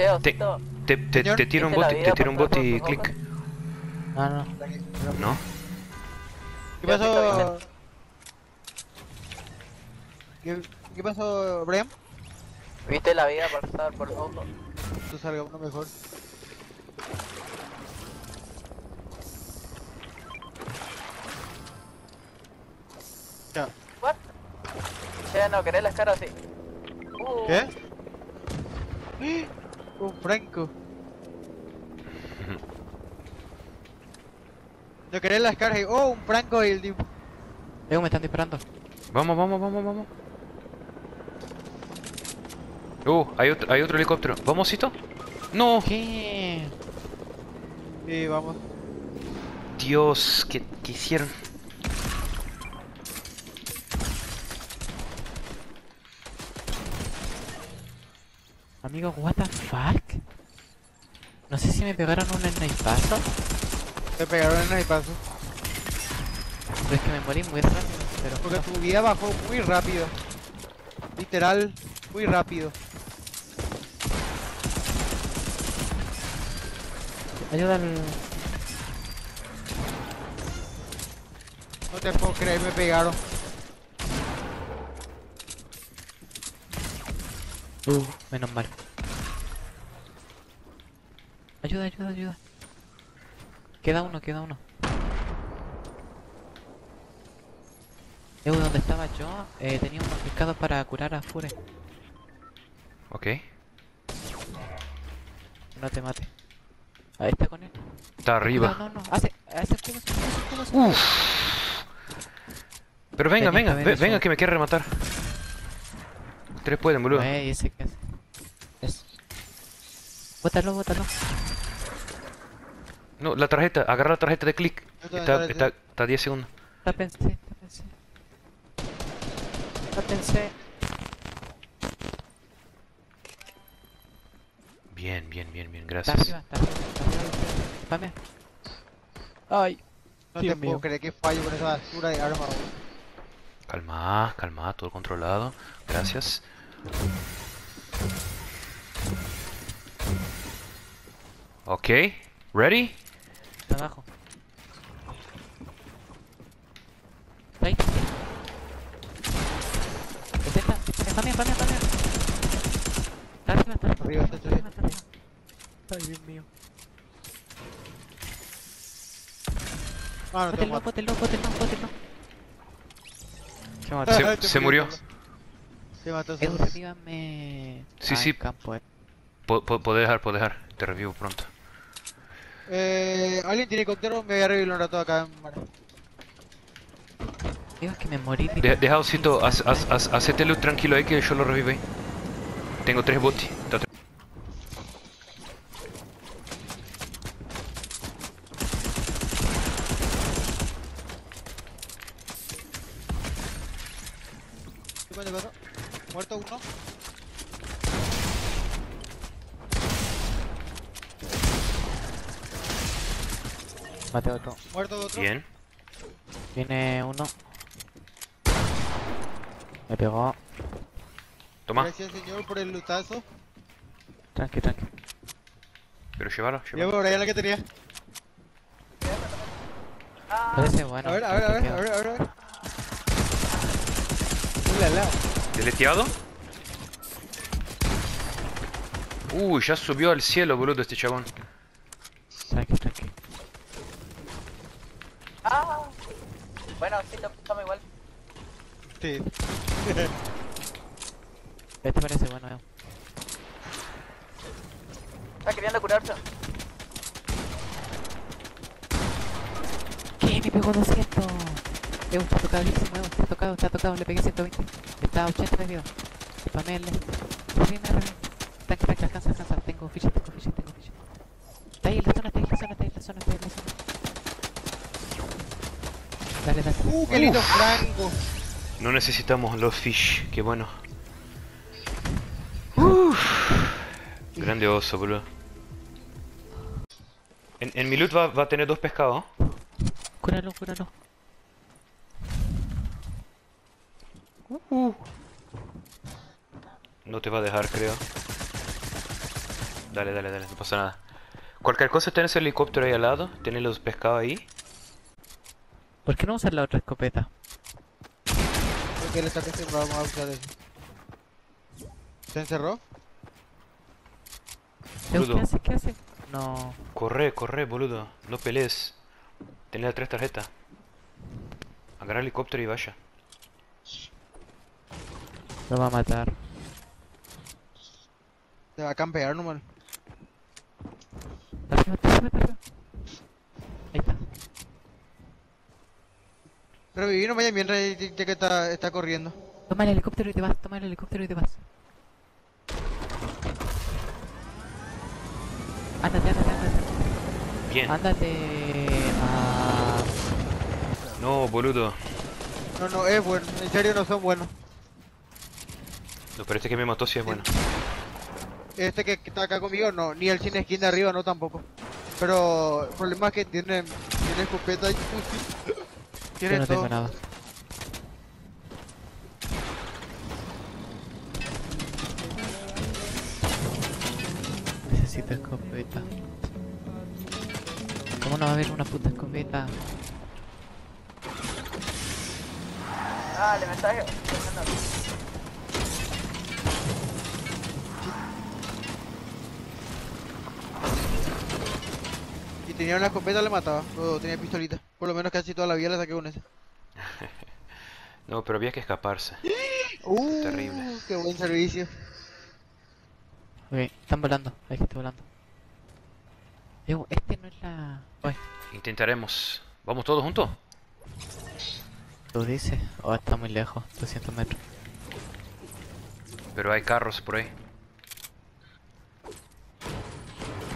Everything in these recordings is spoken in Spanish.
Che, Osito, Te, te, Señor, te tiro un ¿viste la bot, te tiro un bot y clic. No, no. ¿No? ¿Qué pasó? ¿Qué, ¿Qué pasó, Brian? ¿viste la vida pasar por el auto? Tú salga uno mejor. Ya. ¿What? Che, no, ¿querés la escala así? Uh, ¿Qué? Un Franco. Yo quería las caras y oh, un Franco y el tipo. Diego, me están disparando. Vamos, vamos, vamos, vamos. Uh, hay otro, hay otro helicóptero. ¿Vamos, Cito? No. ¿Qué? Sí, vamos. Dios, ¿qué, qué hicieron? Amigos, what the fuck? No sé si me pegaron un snipazo, Te pegaron el paso. pero es que me morí muy rápido. Pero Porque tu vida bajó muy rápido. Literal, muy rápido. ayuda al... No te puedo creer, me pegaron. Uh, menos mal. Ayuda, ayuda, ayuda. Queda uno, queda uno. Eu, donde estaba yo, eh, tenía unos pescados para curar a Fure. Ok. No te mate. Ahí está con él. Está arriba. No, no, no. Hace, hace hace. Pero venga, venga, que haber ve- eso. venga que me quiere rematar. Tres pueden, boludo. Ey, ese que hace. Es. Bótalo, bótalo. No, la tarjeta, agarra la tarjeta de clic. Yo también Está, está, está 10 segundos. Tápense, tápense. Tápense. Bien, bien, bien, bien, Está gracias. arriba, está arriba, está arriba. Ay. No Dios te puedo mío. creer que fallo con esa basura de arma. bro. Calma, calma, todo controlado. Gracias. Ok, ready? Está abajo. Está ahí. Intenta, spamea, spamea, spamea. Está arriba, está arriba. Arriba, está está arriba, está arriba. Ay, Dios mío. Ah, no te Bótenlo, mato. bótenlo, bótenlo, bótenlo. Se mató. Se, se murió. Se mató. mató. revívame. Sí, Ah, sí. campo, eh. Dejar, puedo dejar. Te revivo pronto. Eh, ¿Alguien tiene helicóptero? Me voy a revivir un rato acá en es que me morí. De, deja Osito, haz, haz, haz, hacete loot tranquilo ahí que yo lo revivo ahí. Tengo tres bots. Está tre- ¿Cuánto, cuánto? Muerto uno. Mate otro. Muerto otro. Bien. Viene uno. Me pegó. Toma, Gracias, señor, por el lutazo. Tranqui, tranqui. pero llévalo, llévalo. por ahí la que tenía. Parece bueno. A ver, a ver, a ver, a ver, a ver. a ver. Ulala. ¿Deleteado? Uy, ya subió al cielo, boludo, este chabón. Tranqui, tranqui. Ah. Bueno, sí, lo toma igual. Sí. Este parece bueno, eh. Está queriendo curarse. ¿Qué? Me pegó 200. Eh, está tocadísimo, eh. Está tocado, está tocado. Le pegué 120. Está a 80 de vida. Spamele. Reviene, reviene. Tranqui, tranqui, alcanza, alcanza. Tengo fichas, tengo fichas, tengo fichas. Está ahí en la zona, está ahí en la zona, está ahí en la zona, está ahí en la zona. Dale, dale. Uh, qué lindo Franco. No necesitamos los fish, qué bueno. Uf. Grande oso, boludo. En, en mi loot va, va a tener dos pescados. Cúralo, cúralo. No te va a dejar, creo. Dale, dale, dale, no pasa nada. Cualquier cosa tenés el helicóptero ahí al lado, tenés los pescados ahí. ¿Por qué no usar la otra escopeta? Porque él está acostumbrado a usar eso. ¿Se encerró? Boludo. ¿Qué hace? ¿Qué hace? No. Corre, corre, boludo. No pelees. Tenés las tres tarjetas. Agarra el helicóptero y vaya. Lo va a matar. Se va a campear nomás. Arriba, arriba, arriba. Ahí está. Reviví nomás ya mientras ya ya que está, está corriendo. Toma el helicóptero y te vas. Toma el helicóptero y te vas. Ándate, ándate, ándate. Bien. Ándate. Ah, No, boludo. No, no, es bueno. En serio no son buenos. No, pero este que me mató sí es bueno. Este que, que está acá conmigo no. Ni el sin skin de arriba no tampoco. Pero el problema es que tiene, tiene escopeta y fusil. Yo no todo. tengo nada. Necesito escopeta. ¿Cómo no va a haber una puta escopeta? Dale, mensaje. Y tenía una escopeta le mataba. O tenía pistolita. Por lo menos casi toda la vida la saqué con esa. No, pero había que escaparse. Uh, Terrible. Qué buen servicio. Ok, están volando. Hay gente volando. Digo, este no es la... Intentaremos. ¿Vamos todos juntos? ¿tú dices? Oh, está muy lejos. 200 metros. Pero hay carros por ahí.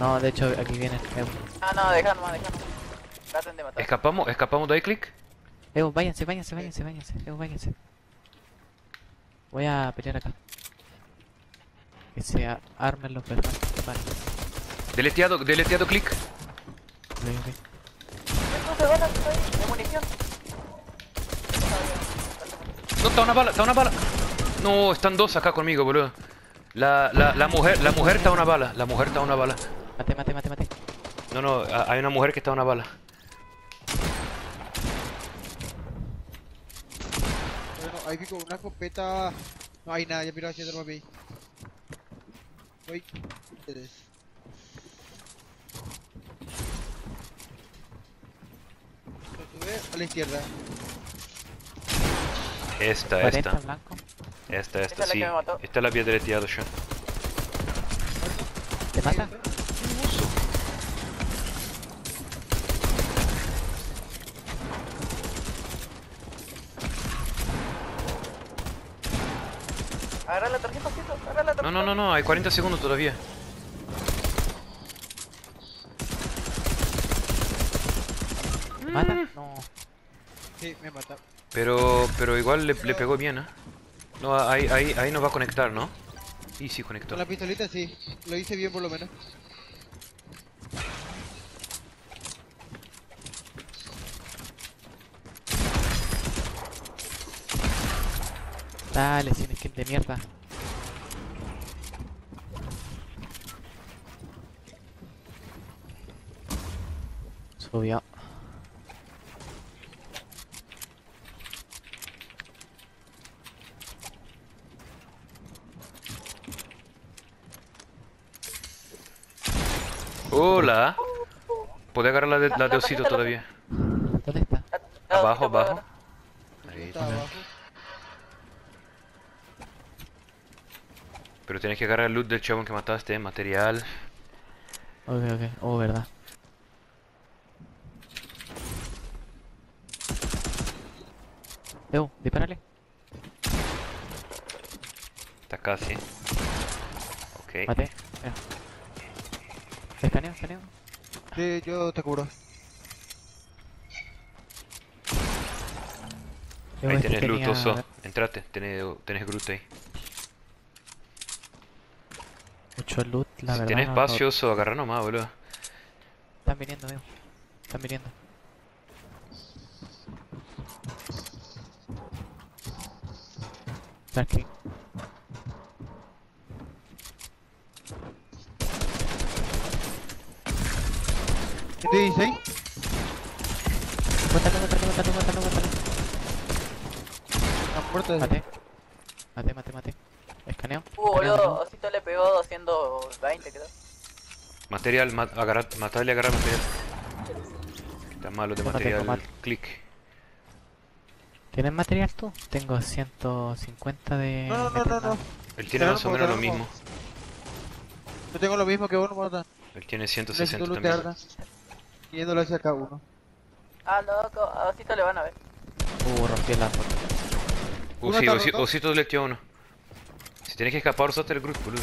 No, de hecho, aquí viene. Evo, Ah, no, deja nomás, deja nomás. Traten de matar. ¿Escapamos? ¿Escapamos de ahí, click? Evo, váyanse, váyanse, váyanse, váyanse. Evo, váyanse. Voy a pelear acá. Que se armen los berracos. Vale. Deleteado, deleteado, click. ok, ok. No de munición. Está una bala, está una bala. No, están dos acá conmigo, boludo. La, la, la mujer, la mujer está una bala. La mujer está una bala. Mate, mate, mate, mate. No, no, hay una mujer que está una bala. Bueno, hay que con una escopeta. No hay nada, ya miro hacia atrás, papi. Uy. Tres. Lo sube a la izquierda. Esta, 40 esta. blanco. Esta, Esta esta, es la sí. que me mató. Esta la había deleteado yo. ¿Te mata? Agarra la tarjeta, Tito, agarra la tarjeta. No, no, no, hay 40 segundos todavía. ¿Mata? No. Sí, me mata. Pero, pero igual le, le pegó bien, ¿eh? No, ahí, ahí, ahí nos va a conectar, ¿no? Y sí conectó. Con la pistolita sí. Lo hice bien por lo menos. Dale, sin skin de mierda. Subió. Hola. Puede agarrar la de, La- de osito todavía. ¿Dónde está? Abajo, abajo. Ahí. Está abajo. Pero tienes que agarrar el loot del chabón que mataste, material. Ok, ok. Oh, verdad. Ew, disparale. Está casi. Ok. Mate. Mira. Escaneo, escaneo. Sí, yo te cubro. Ahí este tenés loot, oso. Entrate, tenés, tenés ahí. Mucho loot, la si verdad. tenés no- no- espacio, oso, agarra nomás, boludo. Están viniendo, veo. Están viniendo. Está aquí. ¿Qué te dice? Mátalo, mátalo, mátalo, mátalo, mátalo. La puerta de... Mate. Mate, mate, mate. Escaneo. Uh, boludo, Osito le pegó 220, creo. Material, mat agarrar, matarle, agarrar material. Está malo de material. Clic. ¿Tienes material tú? Tengo 150 de... No, no, no, no, no. Él tiene más o menos lo mismo. Yo tengo lo mismo que uno, mata. Él tiene Necesito 160 lootear. también. Yéndolo hacia acá uno. Ah, loco, a Osito le van a ver. Uh, rompí el árbol. Uh, ¿Uno sí, está Osi- roto? Osito le tiró uno. Si tienes que escapar, usate el grupo, boludo.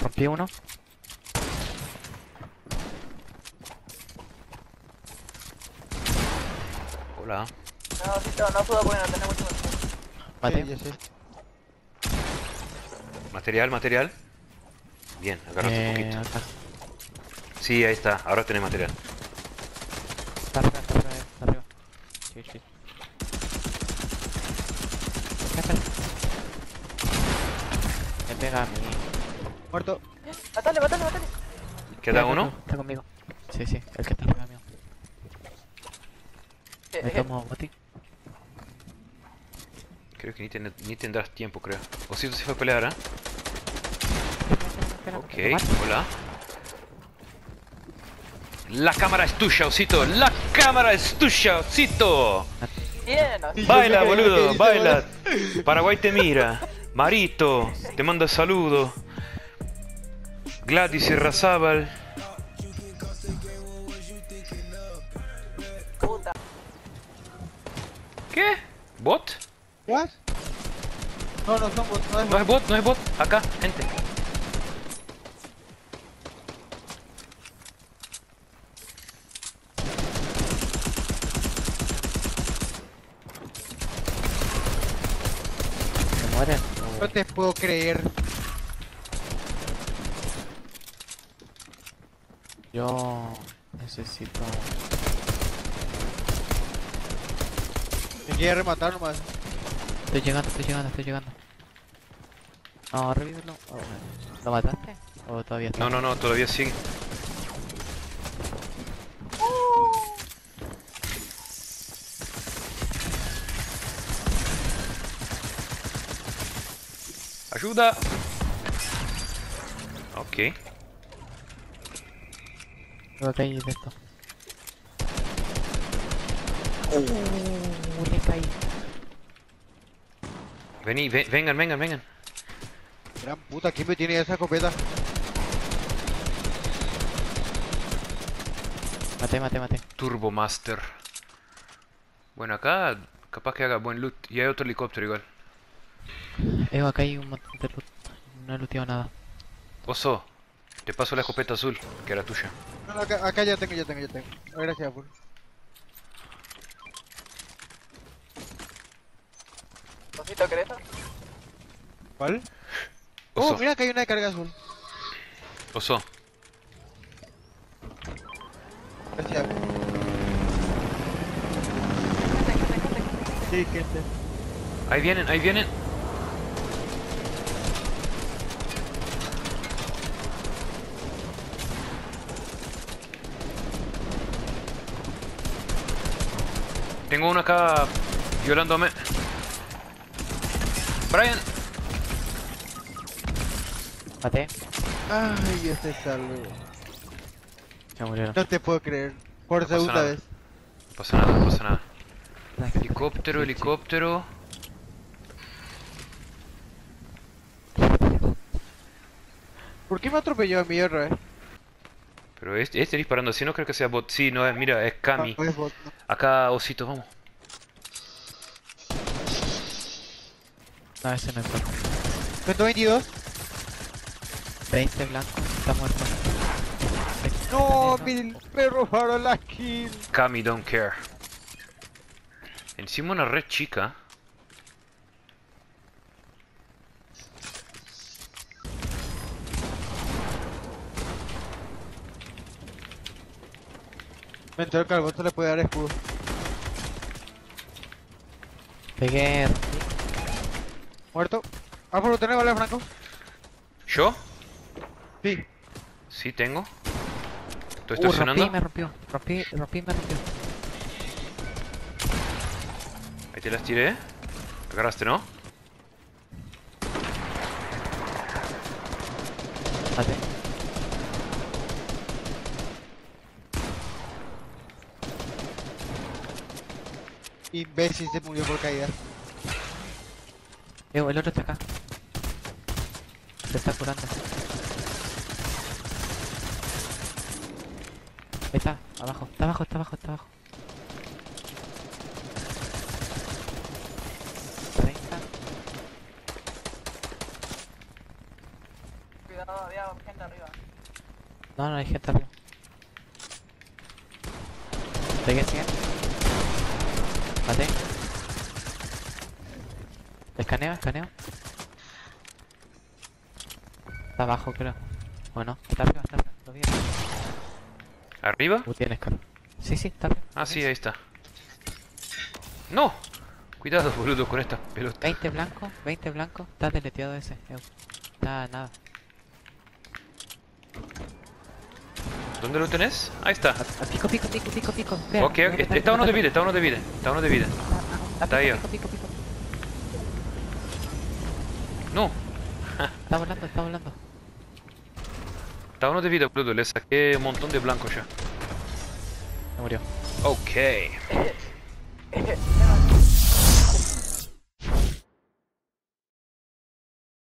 Rompí uno. Hola. No, Osito, no puedo porque no tenemos mucho más. Mate. Sí, sé. Material, material. Bien, agarraste un Eh, poquito. acá. Sí, ahí está. Ahora tenés material. Está arriba, está arriba, está arriba. Sí, sí. Me pega a mí. Muerto. Matale, matale, matale. ¿Queda uno? Está conmigo. Sí, sí, el que está arriba Me tomo boti. Creo que ni, ten- ni tendrás tiempo, creo. Osito se fue a pelear, ¿eh? Espera, Ok, espera, hola. La cámara es tuya, Osito. La cámara es tuya, Osito. Bien, Osito. Baila, boludo, baila. Paraguay te mira. Marito, te manda saludos. Gladys y Razábal. No, no son bots, no es No es bot, no es bot. Acá, gente. ¿Se mueren? No te puedo creer. Yo necesito. Me quiere rematar nomás. Estoy llegando, estoy llegando, estoy llegando. No, revívelo. Oh, ¿Lo mataste? ¿O todavía está? No, no, no, todavía sigue. Ayuda. Ok. Que hay de esto. Uh, le caí. Vení, ve- vengan, vengan, vengan. Gran puta, ¿quién me tiene esa escopeta? Mate, mate, mate. Turbo Master. Bueno, acá capaz que haga buen loot. Y hay otro helicóptero igual. Eh, acá hay un montón de loot. No he looteado nada. Oso, te paso la escopeta azul, que era tuya. No, no, acá, acá ya tengo, ya tengo, ya tengo. Oh, Gracias, full. Osito, ¿querés? ¿Cuál? Oso, Oh, mira que hay una de carga azul. oso. Gracias. Sí, gente. Ahí vienen, ahí vienen. Tengo uno acá violándome. Brian, Mate. Ay, este salve. Se murieron. No te puedo creer. Por segunda vez. no pasa nada, no pasa nada. Helicóptero, helicóptero. ¿Por qué me atropelló a mi otra vez? Pero este, este disparando así no creo que sea bot. Sí, no es, mira, es Kami. Ah, es bot, no. Acá, osito, vamos. No, ese no es bot. 122. 20 blanco. Está muerto. No, mi, me robaron la kill. Kami don't care. Encima una red chica. Me entró que al bot se le puede dar escudo. Pegué. Muerto. Ah, por lo tenés, vale, Franco. ¿Yo? Sí. Sí, tengo. Estoy Uh, rompí me rompió. Rompí, rompí y me rompió. Ahí te las tiré. Agarraste, ¿no? Mate. Imbécil se murió por caída. Eh, el otro está acá. Se está curando. Ahí está, abajo. Está abajo, está abajo, está abajo. 30. Cuidado, había gente arriba. No, no hay gente arriba. Pegué 100. Maté. Escaneo, escaneo. Está abajo, creo. Bueno, está arriba, está arriba. Lo vi. ¿Arriba? Uh, tienes. Sí, sí, está arriba. Ah, sí, ahí está. ¡No! Cuidado, boludo, con esta pelota. 20 blanco, 20 blanco. Está deleteado ese. Está nada. ¿Dónde lo tenés? Ahí está. A, a pico, pico, pico, pico, pico. Ok, Está a uno de vida, está uno de vida. Está uno de vida. A- Está ahí. pico, pico, pico. No, Está volando, está volando. está uno de vida, boludo. Le saqué un montón de blanco ya. Se murió. Ok.